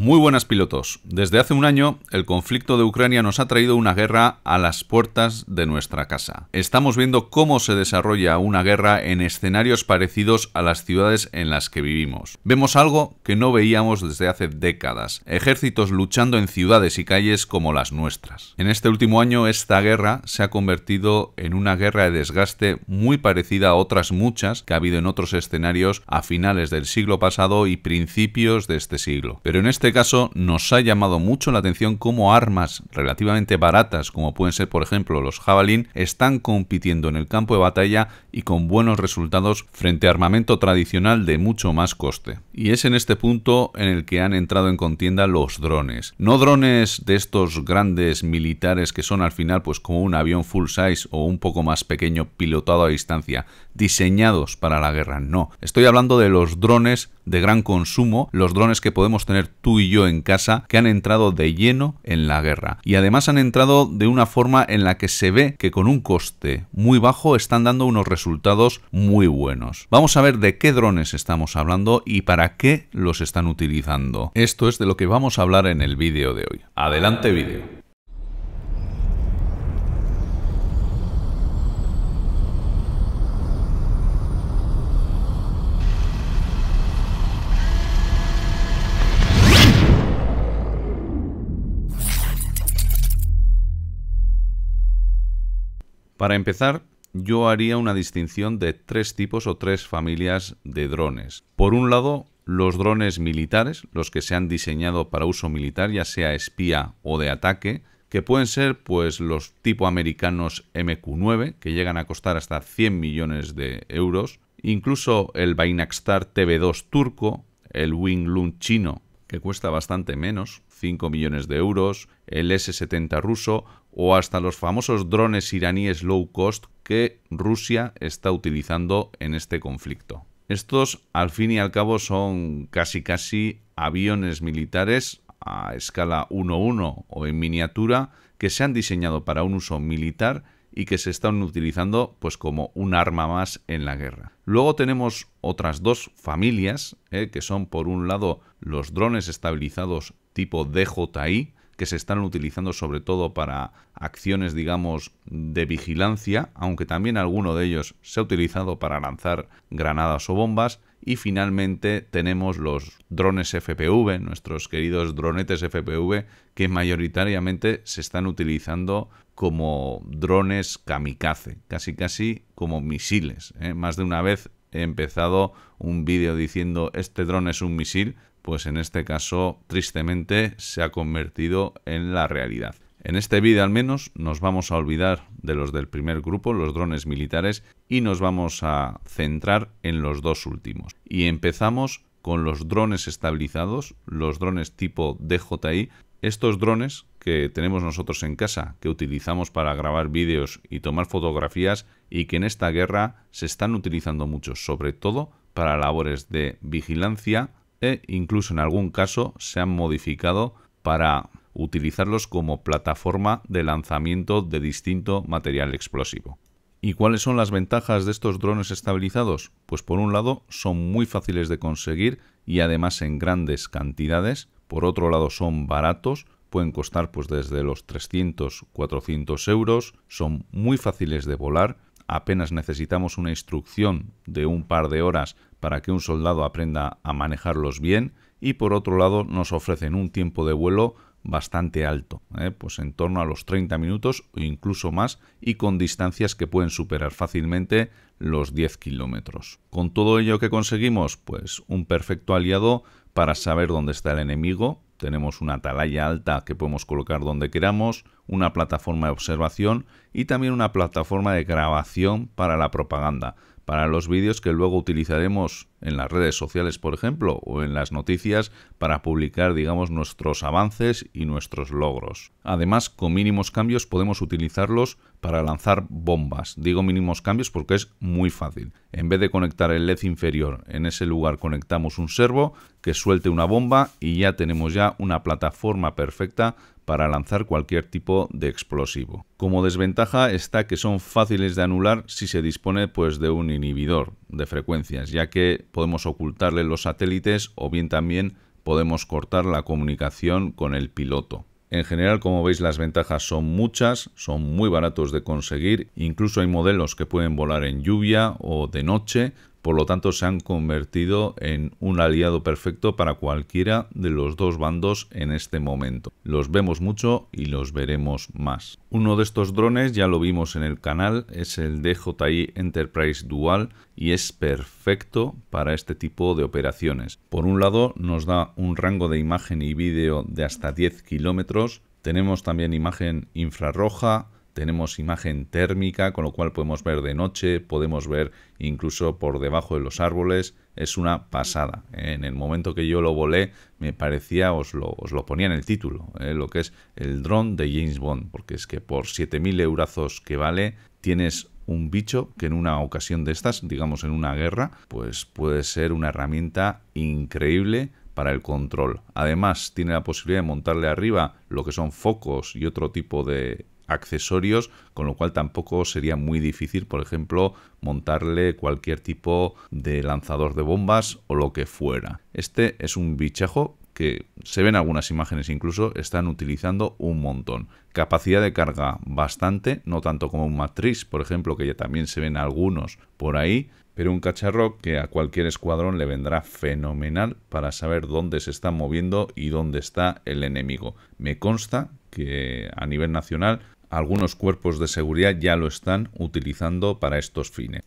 Muy buenas pilotos. Desde hace un año, el conflicto de Ucrania nos ha traído una guerra a las puertas de nuestra casa. Estamos viendo cómo se desarrolla una guerra en escenarios parecidos a las ciudades en las que vivimos. Vemos algo que no veíamos desde hace décadas. Ejércitos luchando en ciudades y calles como las nuestras. En este último año, esta guerra se ha convertido en una guerra de desgaste muy parecida a otras muchas que ha habido en otros escenarios a finales del siglo pasado y principios de este siglo. Pero en este este caso nos ha llamado mucho la atención cómo armas relativamente baratas, como pueden ser por ejemplo los jabalín, están compitiendo en el campo de batalla y con buenos resultados frente a armamento tradicional de mucho más coste. Y es en este punto en el que han entrado en contienda los drones. No drones de estos grandes militares que son al final pues como un avión full size o un poco más pequeño pilotado a distancia, diseñados para la guerra, no. Estoy hablando de los drones de gran consumo, los drones que podemos tener tú y yo en casa, que han entrado de lleno en la guerra. Y además han entrado de una forma en la que se ve que con un coste muy bajo están dando unos resultados muy buenos. Vamos a ver de qué drones estamos hablando y para qué los están utilizando. Esto es de lo que vamos a hablar en el vídeo de hoy. Adelante vídeo. Para empezar, yo haría una distinción de tres tipos o tres familias de drones. Por un lado, los drones militares, los que se han diseñado para uso militar, ya sea espía o de ataque, que pueden ser pues los tipo americanos MQ-9, que llegan a costar hasta 100 millones de euros, incluso el Bainaxtar TV2 turco, el Winglun chino, que cuesta bastante menos, 5 millones de euros, el S-70 ruso o hasta los famosos drones iraníes low cost que Rusia está utilizando en este conflicto. Estos al fin y al cabo son casi casi aviones militares a escala 1-1 o en miniatura que se han diseñado para un uso militar y que se están utilizando pues como un arma más en la guerra. Luego tenemos otras dos familias eh, que son por un lado los drones estabilizados tipo DJI que se están utilizando sobre todo para acciones, digamos, de vigilancia, aunque también alguno de ellos se ha utilizado para lanzar granadas o bombas. Y finalmente tenemos los drones FPV, nuestros queridos dronetes FPV, que mayoritariamente se están utilizando como drones kamikaze, casi casi como misiles. ¿eh? Más de una vez he empezado un vídeo diciendo este dron es un misil, pues en este caso tristemente se ha convertido en la realidad. En este vídeo al menos nos vamos a olvidar de los del primer grupo, los drones militares, y nos vamos a centrar en los dos últimos. Y empezamos con los drones estabilizados, los drones tipo DJI. Estos drones que tenemos nosotros en casa, que utilizamos para grabar vídeos y tomar fotografías y que en esta guerra se están utilizando mucho, sobre todo para labores de vigilancia, e incluso en algún caso se han modificado para utilizarlos como plataforma de lanzamiento de distinto material explosivo. ¿Y cuáles son las ventajas de estos drones estabilizados? Pues por un lado son muy fáciles de conseguir y además en grandes cantidades, por otro lado son baratos, pueden costar pues desde los 300 400 euros, son muy fáciles de volar, apenas necesitamos una instrucción de un par de horas para que un soldado aprenda a manejarlos bien y por otro lado nos ofrecen un tiempo de vuelo bastante alto, ¿eh? pues en torno a los 30 minutos o incluso más y con distancias que pueden superar fácilmente los 10 kilómetros. Con todo ello que conseguimos, pues un perfecto aliado para saber dónde está el enemigo. Tenemos una atalaya alta que podemos colocar donde queramos, una plataforma de observación y también una plataforma de grabación para la propaganda para los vídeos que luego utilizaremos en las redes sociales, por ejemplo, o en las noticias para publicar, digamos, nuestros avances y nuestros logros. Además, con mínimos cambios podemos utilizarlos para lanzar bombas. Digo mínimos cambios porque es muy fácil. En vez de conectar el LED inferior, en ese lugar conectamos un servo que suelte una bomba y ya tenemos ya una plataforma perfecta para lanzar cualquier tipo de explosivo. Como desventaja está que son fáciles de anular si se dispone pues de un inhibidor de frecuencias, ya que podemos ocultarle los satélites o bien también podemos cortar la comunicación con el piloto. En general, como veis, las ventajas son muchas, son muy baratos de conseguir, incluso hay modelos que pueden volar en lluvia o de noche, por lo tanto se han convertido en un aliado perfecto para cualquiera de los dos bandos en este momento. Los vemos mucho y los veremos más. Uno de estos drones ya lo vimos en el canal, es el DJI Enterprise Dual y es perfecto para este tipo de operaciones. Por un lado nos da un rango de imagen y vídeo de hasta 10 kilómetros, tenemos también imagen infrarroja, tenemos imagen térmica, con lo cual podemos ver de noche, podemos ver incluso por debajo de los árboles, es una pasada. En el momento que yo lo volé, me parecía, os lo, os lo ponía en el título, ¿eh? lo que es el dron de James Bond, porque es que por 7.000 euros que vale, tienes un bicho que en una ocasión de estas, digamos en una guerra, pues puede ser una herramienta increíble para el control. Además, tiene la posibilidad de montarle arriba lo que son focos y otro tipo de accesorios, con lo cual tampoco sería muy difícil, por ejemplo, montarle cualquier tipo de lanzador de bombas o lo que fuera. Este es un bichejo que se ven algunas imágenes incluso, están utilizando un montón. Capacidad de carga bastante, no tanto como un matriz, por ejemplo, que ya también se ven algunos por ahí, pero un cacharro que a cualquier escuadrón le vendrá fenomenal para saber dónde se está moviendo y dónde está el enemigo. Me consta que a nivel nacional algunos cuerpos de seguridad ya lo están utilizando para estos fines.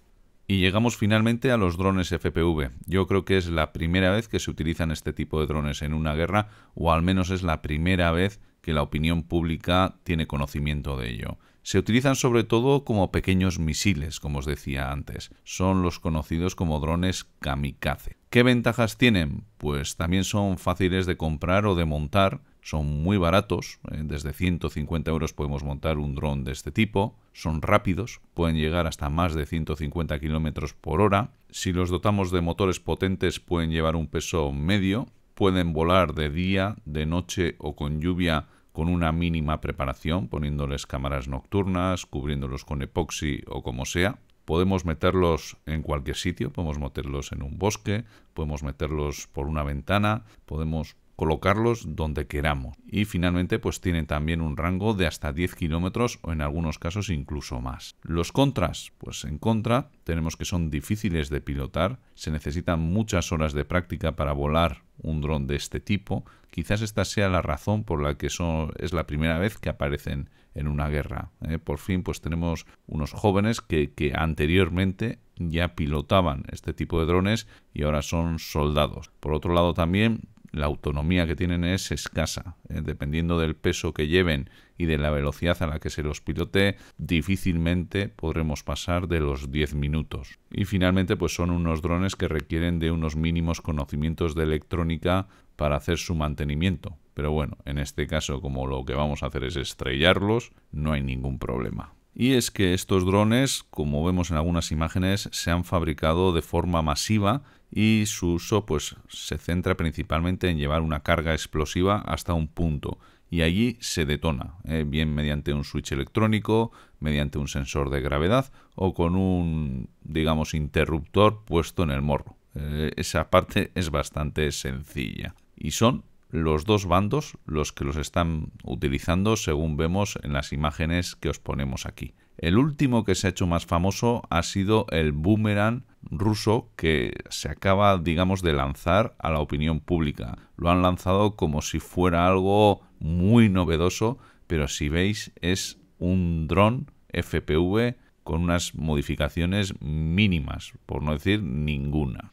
Y llegamos finalmente a los drones FPV. Yo creo que es la primera vez que se utilizan este tipo de drones en una guerra, o al menos es la primera vez que la opinión pública tiene conocimiento de ello. Se utilizan sobre todo como pequeños misiles, como os decía antes. Son los conocidos como drones kamikaze. ¿Qué ventajas tienen? Pues también son fáciles de comprar o de montar son muy baratos, eh, desde 150 euros podemos montar un dron de este tipo, son rápidos, pueden llegar hasta más de 150 kilómetros por hora, si los dotamos de motores potentes pueden llevar un peso medio, pueden volar de día, de noche o con lluvia con una mínima preparación, poniéndoles cámaras nocturnas, cubriéndolos con epoxi o como sea. Podemos meterlos en cualquier sitio, podemos meterlos en un bosque, podemos meterlos por una ventana, podemos colocarlos donde queramos. Y finalmente pues tienen también un rango de hasta 10 kilómetros o en algunos casos incluso más. Los contras, pues en contra tenemos que son difíciles de pilotar, se necesitan muchas horas de práctica para volar un dron de este tipo. Quizás esta sea la razón por la que son, es la primera vez que aparecen en una guerra. ¿eh? Por fin pues tenemos unos jóvenes que, que anteriormente ya pilotaban este tipo de drones y ahora son soldados. Por otro lado también la autonomía que tienen es escasa. ¿eh? dependiendo del peso que lleven y de la velocidad a la que se los pilote, difícilmente podremos pasar de los 10 minutos. Y finalmente, pues son unos drones que requieren de unos mínimos conocimientos de electrónica para hacer su mantenimiento. Pero bueno, en este caso, como lo que vamos a hacer es estrellarlos, no hay ningún problema. Y es que estos drones, como vemos en algunas imágenes, se han fabricado de forma masiva y su uso pues se centra principalmente en llevar una carga explosiva hasta un punto y allí se detona, eh, bien mediante un switch electrónico, mediante un sensor de gravedad o con un, digamos, interruptor puesto en el morro. Eh, esa parte es bastante sencilla. Y son los dos bandos los que los están utilizando según vemos en las imágenes que os ponemos aquí. El último que se ha hecho más famoso ha sido el boomerang ruso que se acaba, digamos, de lanzar a la opinión pública. Lo han lanzado como si fuera algo muy novedoso, pero si veis es un dron FPV con unas modificaciones mínimas, por no decir ninguna.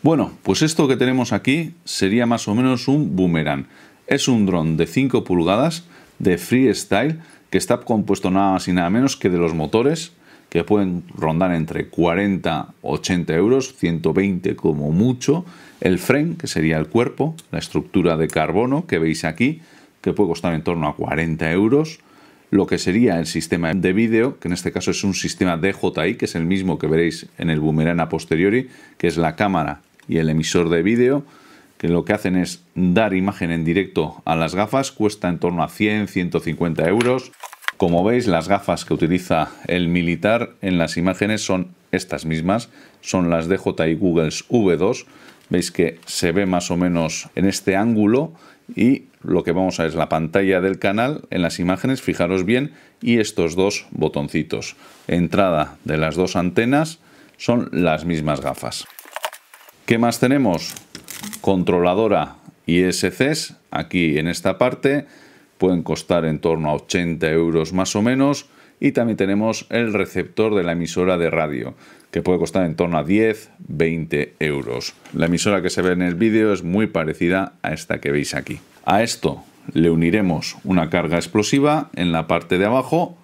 Bueno, pues esto que tenemos aquí sería más o menos un boomerang. Es un dron de 5 pulgadas de freestyle que está compuesto nada más y nada menos que de los motores que pueden rondar entre 40 80 euros, 120 como mucho, el frame, que sería el cuerpo, la estructura de carbono que veis aquí, que puede costar en torno a 40 euros, lo que sería el sistema de vídeo, que en este caso es un sistema DJI, que es el mismo que veréis en el boomerang a posteriori, que es la cámara y el emisor de vídeo, que lo que hacen es dar imagen en directo a las gafas, cuesta en torno a 100-150 euros. Como veis, las gafas que utiliza el militar en las imágenes son estas mismas, son las DJI Googles V2, Veis que se ve más o menos en este ángulo y lo que vamos a ver es la pantalla del canal en las imágenes, fijaros bien, y estos dos botoncitos. Entrada de las dos antenas son las mismas gafas. ¿Qué más tenemos? Controladora ISCs, aquí en esta parte, pueden costar en torno a 80 euros más o menos, y también tenemos el receptor de la emisora de radio, que puede costar en torno a 10-20 euros. La emisora que se ve en el vídeo es muy parecida a esta que veis aquí. A esto le uniremos una carga explosiva en la parte de abajo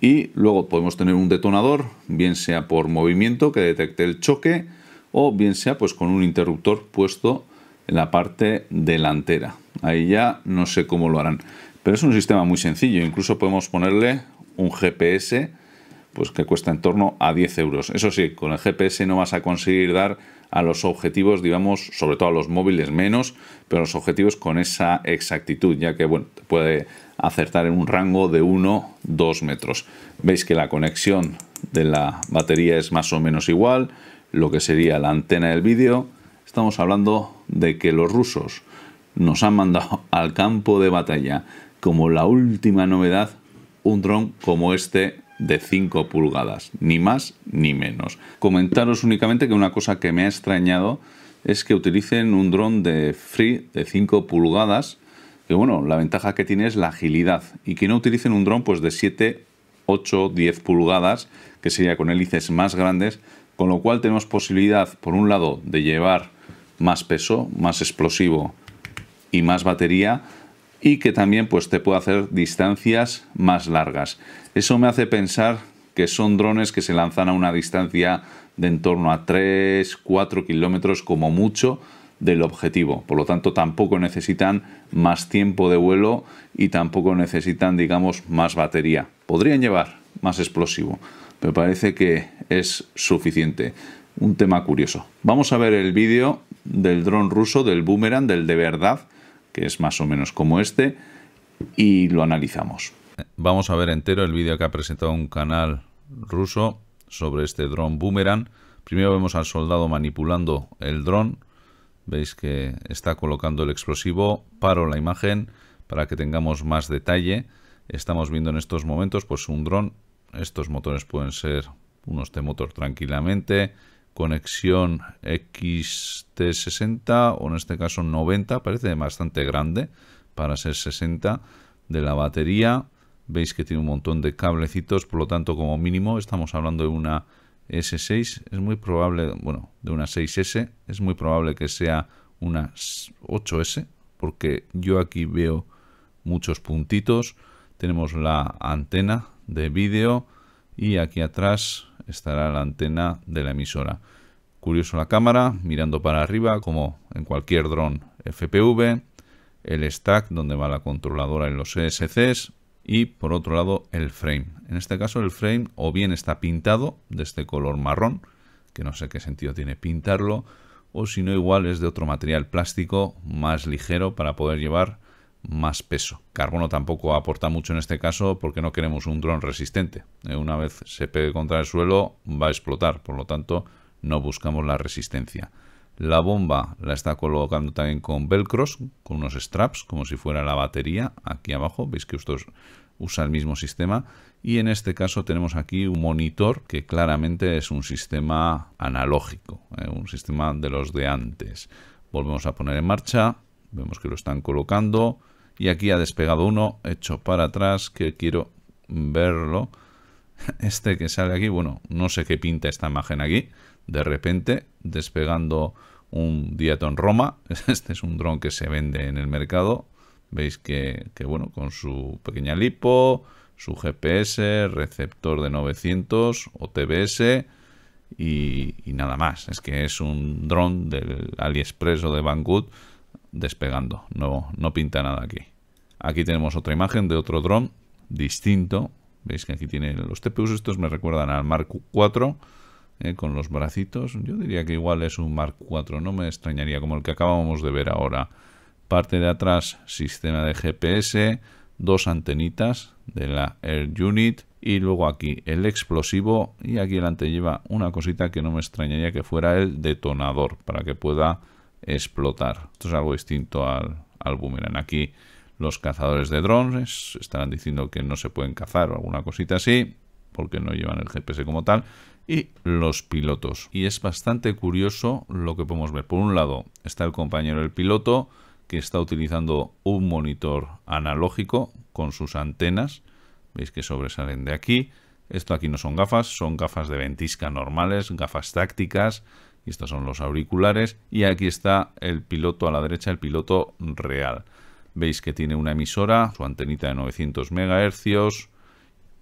y luego podemos tener un detonador, bien sea por movimiento que detecte el choque o bien sea pues con un interruptor puesto en la parte delantera. Ahí ya no sé cómo lo harán, pero es un sistema muy sencillo, incluso podemos ponerle un GPS pues que cuesta en torno a 10 euros. Eso sí, con el GPS no vas a conseguir dar a los objetivos, digamos, sobre todo a los móviles menos, pero los objetivos con esa exactitud, ya que bueno, te puede acertar en un rango de 1-2 metros. Veis que la conexión de la batería es más o menos igual, lo que sería la antena del vídeo. Estamos hablando de que los rusos nos han mandado al campo de batalla como la última novedad un dron como este de 5 pulgadas, ni más ni menos. Comentaros únicamente que una cosa que me ha extrañado es que utilicen un dron de free de 5 pulgadas, que bueno, la ventaja que tiene es la agilidad, y que no utilicen un dron pues de 7, 8, 10 pulgadas, que sería con hélices más grandes, con lo cual tenemos posibilidad, por un lado, de llevar más peso, más explosivo y más batería, y que también pues, te puede hacer distancias más largas. Eso me hace pensar que son drones que se lanzan a una distancia de en torno a 3, 4 kilómetros como mucho del objetivo. Por lo tanto, tampoco necesitan más tiempo de vuelo y tampoco necesitan, digamos, más batería. Podrían llevar más explosivo, pero parece que es suficiente. Un tema curioso. Vamos a ver el vídeo del dron ruso, del boomerang, del de verdad, que es más o menos como este, y lo analizamos. Vamos a ver entero el vídeo que ha presentado un canal ruso sobre este dron boomerang. Primero vemos al soldado manipulando el dron. Veis que está colocando el explosivo. Paro la imagen para que tengamos más detalle. Estamos viendo en estos momentos pues un dron. Estos motores pueden ser unos T-motor tranquilamente conexión XT60 o en este caso 90, parece bastante grande para ser 60 de la batería. Veis que tiene un montón de cablecitos, por lo tanto como mínimo estamos hablando de una S6, es muy probable, bueno, de una 6S, es muy probable que sea una 8S, porque yo aquí veo muchos puntitos. Tenemos la antena de vídeo y aquí atrás estará la antena de la emisora. Curioso la cámara, mirando para arriba como en cualquier dron FPV, el stack donde va la controladora en los ESCs y por otro lado el frame. En este caso el frame o bien está pintado de este color marrón, que no sé qué sentido tiene pintarlo, o si no igual es de otro material plástico más ligero para poder llevar más peso. Carbono tampoco aporta mucho en este caso porque no queremos un dron resistente. Eh, una vez se pegue contra el suelo va a explotar, por lo tanto no buscamos la resistencia. La bomba la está colocando también con velcros, con unos straps, como si fuera la batería, aquí abajo, veis que esto usa el mismo sistema. Y en este caso tenemos aquí un monitor que claramente es un sistema analógico, eh, un sistema de los de antes. Volvemos a poner en marcha, vemos que lo están colocando y aquí ha despegado uno hecho para atrás que quiero verlo. Este que sale aquí bueno no sé qué pinta esta imagen aquí. De repente despegando un Diaton Roma. Este es un dron que se vende en el mercado. Veis que, bueno con su pequeña lipo su GPS receptor de 900 o TBS y, y nada más. Es que es un dron del AliExpress o de Banggood despegando. No, no pinta nada aquí. Aquí tenemos otra imagen de otro dron distinto. Veis que aquí tiene los TPUs. Estos me recuerdan al Mark IV eh, con los bracitos. Yo diría que igual es un Mark IV. No me extrañaría como el que acabamos de ver ahora. Parte de atrás, sistema de GPS. Dos antenitas de la Air Unit. y luego aquí el explosivo y aquí delante lleva una cosita que no me extrañaría que fuera el detonador para que pueda explotar. Esto es algo distinto al, al boomerang. Aquí los cazadores de drones estarán diciendo que no se pueden cazar o alguna cosita así porque no llevan el GPS como tal y los pilotos. Y es bastante curioso lo que podemos ver. Por un lado está el compañero del piloto que está utilizando un monitor analógico con sus antenas veis que sobresalen de aquí. Esto aquí no son gafas, son gafas de ventisca normales, gafas tácticas, y estos son los auriculares, y aquí está el piloto a la derecha, el piloto real. Veis que tiene una emisora, su antenita de 900 MHz,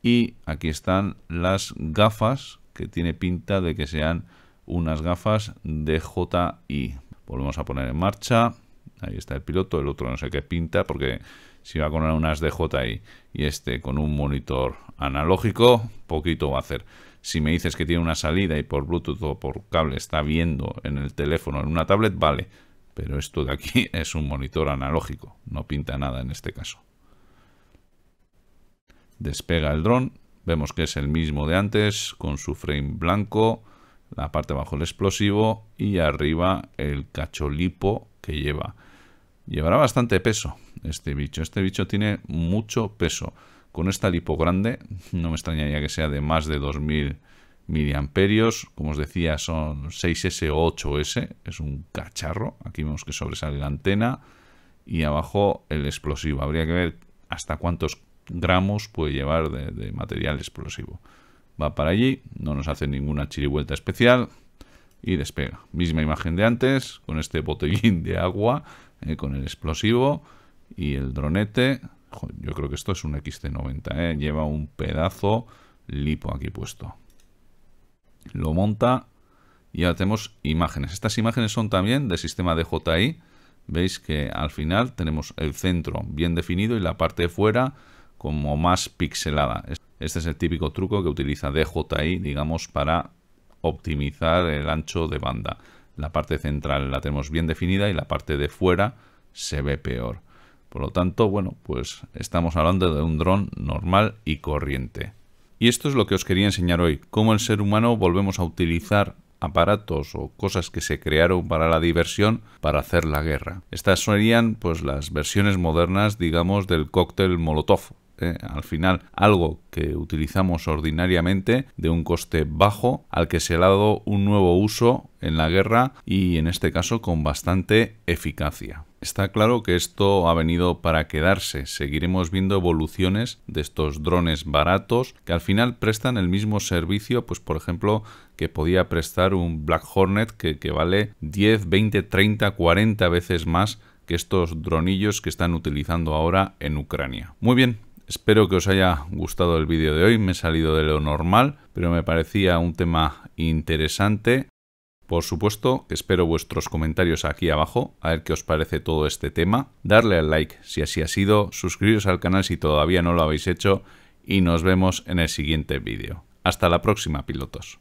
y aquí están las gafas, que tiene pinta de que sean unas gafas DJI. Volvemos a poner en marcha, ahí está el piloto, el otro no sé qué pinta, porque si va con unas DJI y este con un monitor analógico, poquito va a hacer. Si me dices que tiene una salida y por Bluetooth o por cable está viendo en el teléfono, en una tablet, vale. Pero esto de aquí es un monitor analógico, no pinta nada en este caso. Despega el dron, vemos que es el mismo de antes, con su frame blanco, la parte bajo el explosivo y arriba el cacholipo que lleva. Llevará bastante peso este bicho. Este bicho tiene mucho peso. Con esta lipo grande, no me extrañaría que sea de más de 2000 miliamperios. Como os decía, son 6S o 8S. Es un cacharro. Aquí vemos que sobresale la antena. Y abajo el explosivo. Habría que ver hasta cuántos gramos puede llevar de, material explosivo. Va para allí, no nos hace ninguna chirivuelta especial y despega. Misma imagen de antes, con este botellín de agua eh, con el explosivo y el dronete. Yo creo que esto es un XT90, ¿eh? lleva un pedazo lipo aquí puesto. Lo monta y ahora tenemos imágenes. Estas imágenes son también del sistema DJI. Veis que al final tenemos el centro bien definido y la parte de fuera como más pixelada. Este es el típico truco que utiliza DJI, digamos, para optimizar el ancho de banda. La parte central la tenemos bien definida y la parte de fuera se ve peor. Por lo tanto, bueno, pues estamos hablando de un dron normal y corriente. Y esto es lo que os quería enseñar hoy, cómo el ser humano volvemos a utilizar aparatos o cosas que se crearon para la diversión para hacer la guerra. Estas serían pues las versiones modernas, digamos, del cóctel Molotov, ¿eh? al final algo que utilizamos ordinariamente de un coste bajo al que se le ha dado un nuevo uso en la guerra y en este caso con bastante eficacia. Está claro que esto ha venido para quedarse. Seguiremos viendo evoluciones de estos drones baratos que al final prestan el mismo servicio, pues por ejemplo, que podía prestar un Black Hornet que, que vale 10, 20, 30, 40 veces más que estos dronillos que están utilizando ahora en Ucrania. Muy bien, Espero que os haya gustado el vídeo de hoy, me he salido de lo normal, pero me parecía un tema interesante. Por supuesto, espero vuestros comentarios aquí abajo, a ver qué os parece todo este tema. Darle al like si así ha sido, suscribiros al canal si todavía no lo habéis hecho y nos vemos en el siguiente vídeo. Hasta la próxima, pilotos.